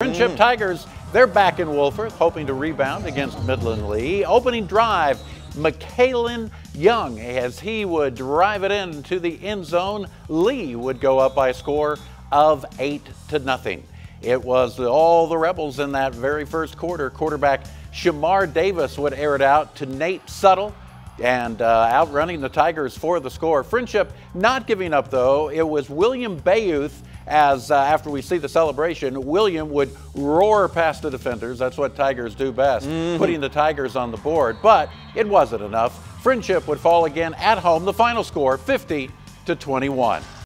Frenship Tigers, they're back in Wolfforth, hoping to rebound against Midland Lee. Opening drive, McKalen Young, as he would drive it into the end zone. Lee would go up by a score of eight to nothing. It was all the Rebels in that very first quarter. Quarterback Shamar Davis would air it out to Nate Suttle and uh, outrunning the Tigers for the score. Frenship not giving up though. It was William Bayouth as uh, after we see the celebration, William would roar past the defenders. That's what Tigers do best, mm -hmm. putting the Tigers on the board. But it wasn't enough. Frenship would fall again at home. The final score 50 to 21.